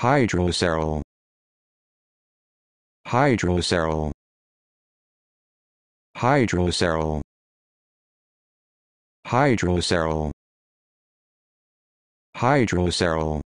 hydrocerol. Hydrocerol. Hydrocerol. Hydrocerol. Hydrocerol.